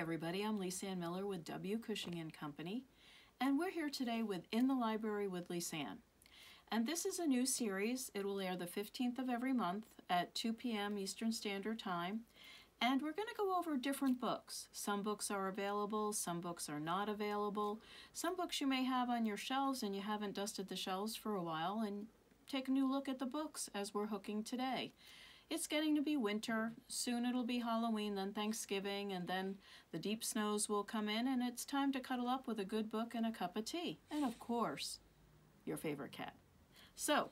everybody, I'm Lisanne Miller with W. Cushing Company, and we're here today with In the Library with Lisanne. And this is a new series. It will air the 15th of every month at 2 p.m. Eastern Standard Time. And we're going to go over different books. Some books are available, some books are not available. Some books you may have on your shelves and you haven't dusted the shelves for a while and take a new look at the books as we're hooking today it's getting to be winter. Soon it'll be Halloween, then Thanksgiving, and then the deep snows will come in, and it's time to cuddle up with a good book and a cup of tea. And of course, your favorite cat. So,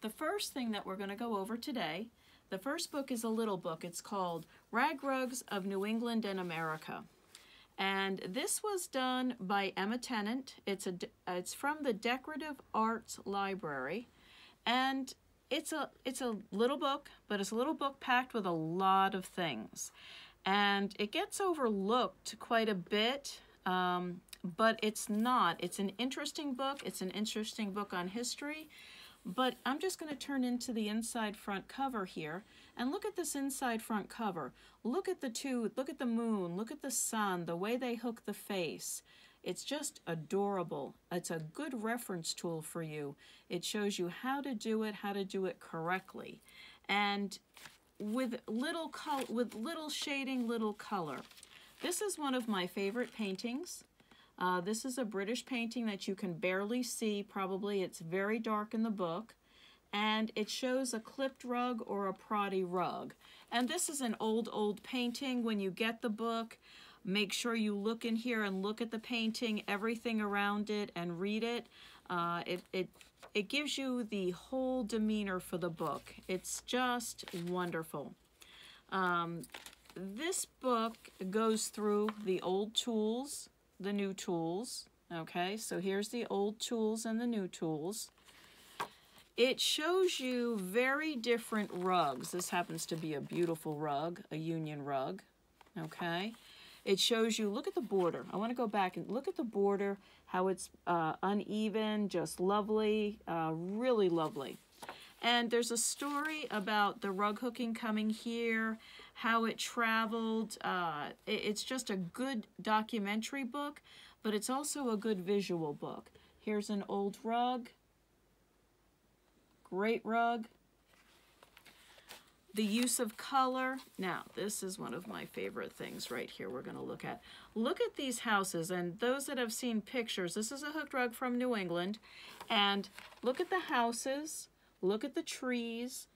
the first thing that we're going to go over today, the first book is a little book. It's called Rag Rugs of New England and America. And this was done by Emma Tennant. It's, a, it's from the Decorative Arts Library. And it's a it's a little book, but it's a little book packed with a lot of things, and it gets overlooked quite a bit. Um, but it's not. It's an interesting book. It's an interesting book on history. But I'm just going to turn into the inside front cover here and look at this inside front cover. Look at the two, look at the moon, look at the sun, the way they hook the face. It's just adorable. It's a good reference tool for you. It shows you how to do it, how to do it correctly. And with little with little shading, little color. This is one of my favorite paintings. Uh, this is a British painting that you can barely see, probably. It's very dark in the book. And it shows a clipped rug or a proddy rug. And this is an old, old painting. When you get the book, Make sure you look in here and look at the painting, everything around it, and read it. Uh, it, it, it gives you the whole demeanor for the book. It's just wonderful. Um, this book goes through the old tools, the new tools. Okay, so here's the old tools and the new tools. It shows you very different rugs. This happens to be a beautiful rug, a union rug. Okay, it shows you, look at the border. I want to go back and look at the border, how it's uh, uneven, just lovely, uh, really lovely. And there's a story about the rug hooking coming here, how it traveled. Uh, it's just a good documentary book, but it's also a good visual book. Here's an old rug. Great rug. The use of color. Now, this is one of my favorite things right here we're going to look at. Look at these houses, and those that have seen pictures, this is a hooked rug from New England, and look at the houses, look at the trees,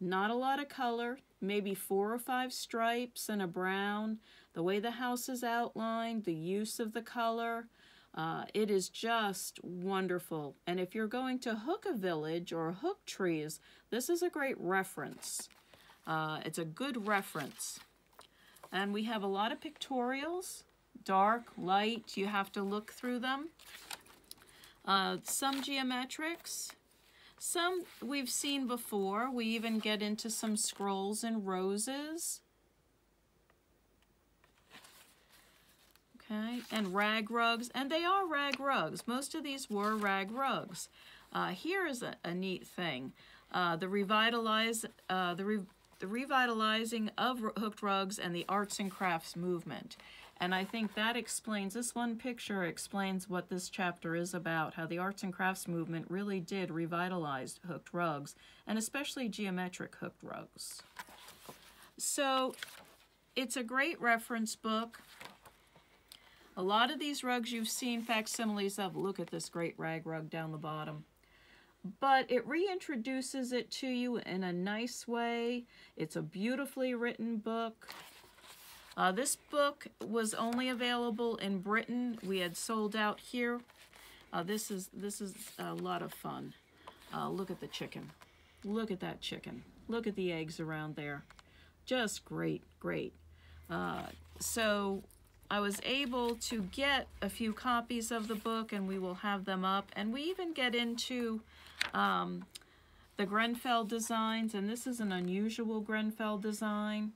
not a lot of color, maybe four or five stripes and a brown, the way the house is outlined, the use of the color, uh, it is just wonderful. And if you're going to hook a village or hook trees, this is a great reference. Uh, it's a good reference. And we have a lot of pictorials, dark, light, you have to look through them. Uh, some geometrics, some we've seen before. We even get into some scrolls and roses. Okay, and rag rugs, and they are rag rugs. Most of these were rag rugs. Uh, here is a, a neat thing. Uh, the revitalize, uh, the re the revitalizing of hooked rugs and the arts and crafts movement. And I think that explains, this one picture explains what this chapter is about, how the arts and crafts movement really did revitalize hooked rugs, and especially geometric hooked rugs. So it's a great reference book. A lot of these rugs you've seen facsimiles of. Look at this great rag rug down the bottom but it reintroduces it to you in a nice way. It's a beautifully written book. Uh, this book was only available in Britain. We had sold out here. Uh, this is this is a lot of fun. Uh, look at the chicken. Look at that chicken. Look at the eggs around there. Just great, great. Uh, so I was able to get a few copies of the book and we will have them up. And we even get into um, the Grenfell designs, and this is an unusual Grenfell design.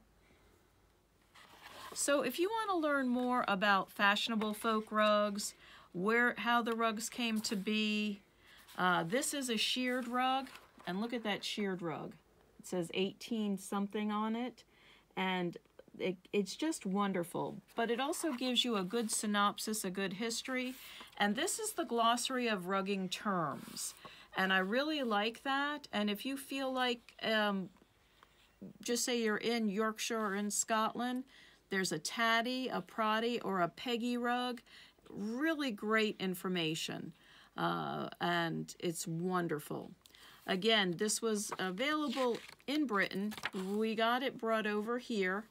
So if you want to learn more about fashionable folk rugs, where how the rugs came to be, uh, this is a sheared rug, and look at that sheared rug. It says 18 something on it, and it, it's just wonderful. But it also gives you a good synopsis, a good history. And this is the glossary of rugging terms. And I really like that. And if you feel like, um, just say you're in Yorkshire or in Scotland, there's a tatty, a proddy, or a peggy rug. Really great information. Uh, and it's wonderful. Again, this was available in Britain. We got it brought over here,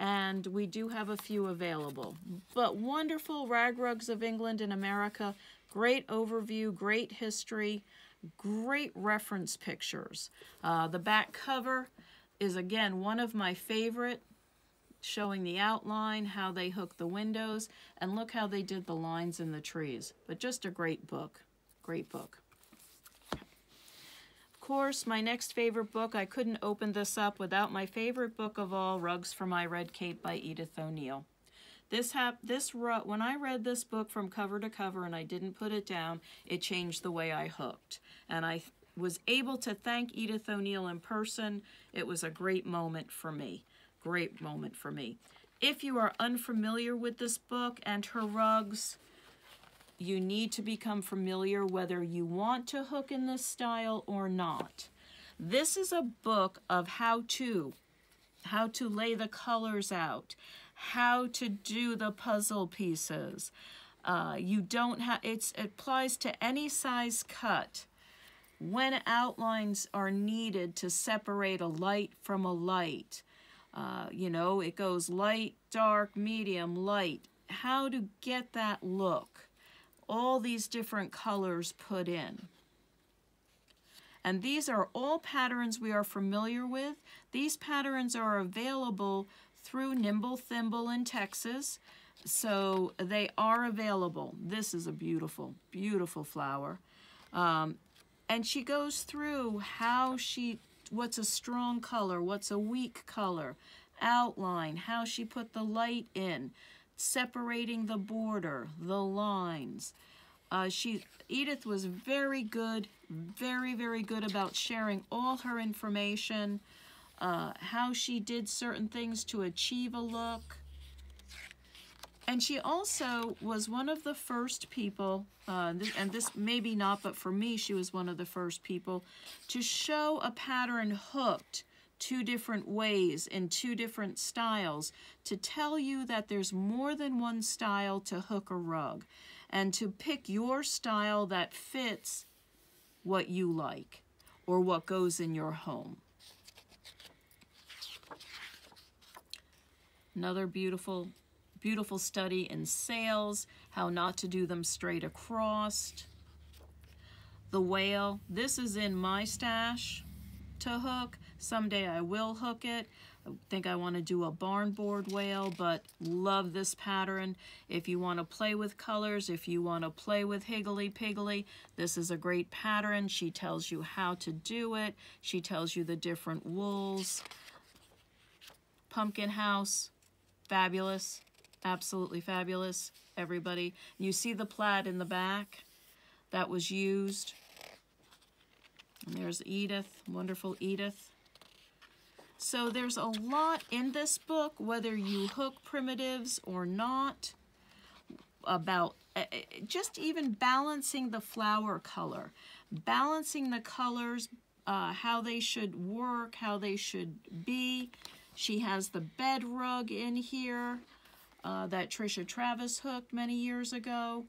and we do have a few available. But wonderful rag rugs of England and America. Great overview, great history, great reference pictures. Uh, the back cover is, again, one of my favorite showing the outline, how they hook the windows, and look how they did the lines in the trees. But just a great book. Great book. Course, my next favorite book, I couldn't open this up without my favorite book of all, Rugs for My Red Cape by Edyth O'Neill. This hap this when I read this book from cover to cover and I didn't put it down, it changed the way I hooked. And I was able to thank Edyth O'Neill in person. It was a great moment for me great moment for me. If you are unfamiliar with this book and her rugs, you need to become familiar whether you want to hook in this style or not. This is a book of how to, how to lay the colors out, how to do the puzzle pieces. Uh, you don't have, it applies to any size cut. When outlines are needed to separate a light from a light, uh, you know, it goes light, dark, medium, light. How to get that look. All these different colors put in. And these are all patterns we are familiar with. These patterns are available through Nimble Thimble in Texas. So they are available. This is a beautiful, beautiful flower. Um, and she goes through how she what's a strong color, what's a weak color, outline, how she put the light in, separating the border, the lines. Uh, she Edyth was very good, very, very good about sharing all her information, uh, how she did certain things to achieve a look. And she also was one of the first people, uh, and this maybe not, but for me, she was one of the first people to show a pattern hooked two different ways in two different styles to tell you that there's more than one style to hook a rug and to pick your style that fits what you like or what goes in your home. Another beautiful beautiful study in sails, how not to do them straight across. The whale, this is in my stash to hook. Someday I will hook it. I think I want to do a barn board whale, but love this pattern. If you want to play with colors, if you want to play with Higgly Piggly, this is a great pattern. She tells you how to do it. She tells you the different wools. Pumpkin House, fabulous. Absolutely fabulous, everybody. You see the plaid in the back that was used. And there's Edyth, wonderful Edyth. So there's a lot in this book, whether you hook primitives or not, about uh, just even balancing the flower color, balancing the colors, uh, how they should work, how they should be. She has the bed rug in here uh, that Trisha Travis hooked many years ago.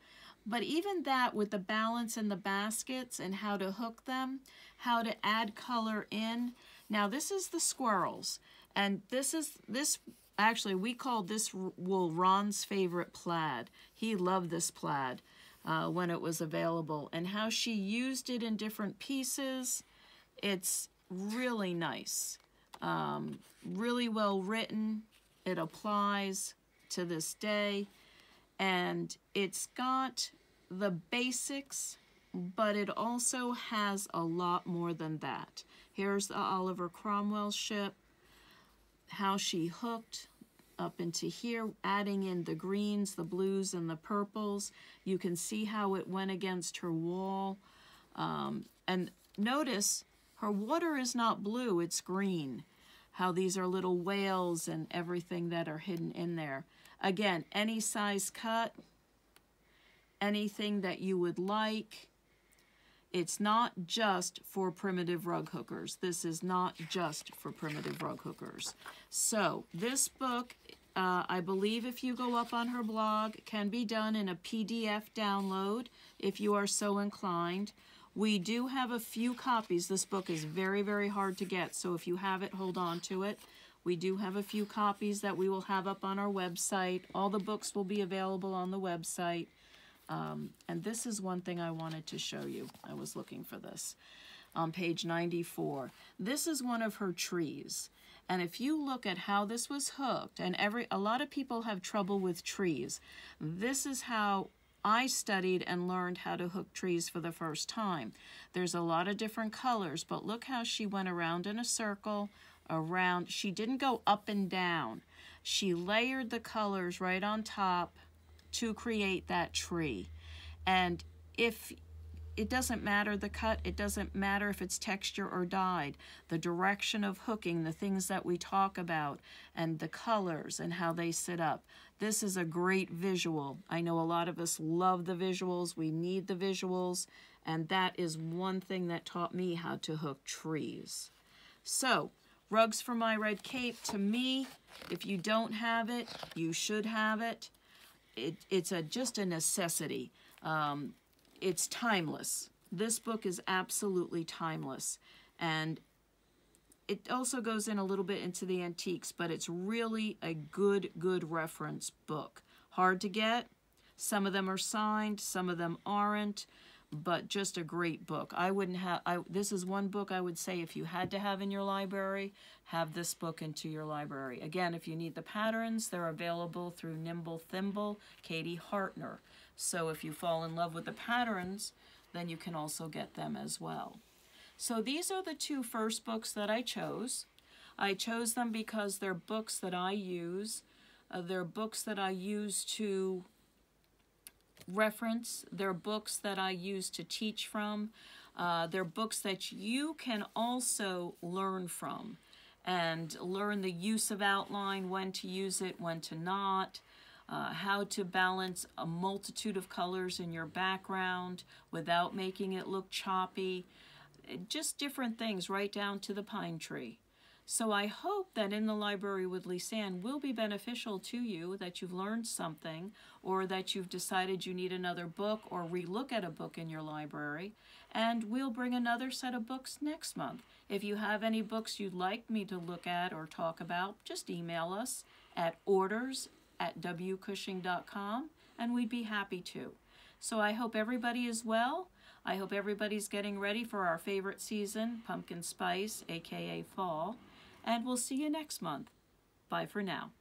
But even that with the balance in the baskets and how to hook them, how to add color in. Now this is the squirrels. And this is, this actually we called this wool Ron's favorite plaid. He loved this plaid uh, when it was available. And how she used it in different pieces. It's really nice. Um, really well written. It applies to this day. And it's got the basics, but it also has a lot more than that. Here's the Oliver Cromwell ship, how she hooked up into here, adding in the greens, the blues, and the purples. You can see how it went against her wall. Um, and notice her water is not blue, it's green how these are little whales and everything that are hidden in there. Again, any size cut, anything that you would like. It's not just for primitive rug hookers. This is not just for primitive rug hookers. So this book, uh, I believe if you go up on her blog, can be done in a PDF download if you are so inclined. We do have a few copies. This book is very, very hard to get, so if you have it, hold on to it. We do have a few copies that we will have up on our website. All the books will be available on the website. Um, and this is one thing I wanted to show you. I was looking for this on page 94. This is one of her trees. And if you look at how this was hooked, and every a lot of people have trouble with trees, this is how I studied and learned how to hook trees for the first time. There's a lot of different colors, but look how she went around in a circle, around. She didn't go up and down. She layered the colors right on top to create that tree. And if it doesn't matter the cut, it doesn't matter if it's texture or dyed, the direction of hooking, the things that we talk about, and the colors and how they sit up. This is a great visual. I know a lot of us love the visuals, we need the visuals, and that is one thing that taught me how to hook trees. So, Rugs for My Red Cape, to me, if you don't have it, you should have it it, it's a just a necessity. Um, it's timeless. This book is absolutely timeless. And it also goes in a little bit into the antiques, but it's really a good, good reference book. Hard to get. Some of them are signed, some of them aren't but just a great book. I wouldn't have, I, this is one book I would say if you had to have in your library, have this book into your library. Again, if you need the patterns, they're available through Nimble Thimble, Katie Hartner. So if you fall in love with the patterns, then you can also get them as well. So these are the two first books that I chose. I chose them because they're books that I use. Uh, they're books that I use to reference. They're books that I use to teach from. Uh, they're books that you can also learn from and learn the use of outline, when to use it, when to not, uh, how to balance a multitude of colors in your background without making it look choppy. Just different things right down to the pine tree. So I hope that in the library with Lisanne will be beneficial to you, that you've learned something, or that you've decided you need another book or relook at a book in your library. And we'll bring another set of books next month. If you have any books you'd like me to look at or talk about, just email us at orders at wcushing.com and we'd be happy to. So I hope everybody is well. I hope everybody's getting ready for our favorite season, pumpkin spice, aka fall and we'll see you next month. Bye for now.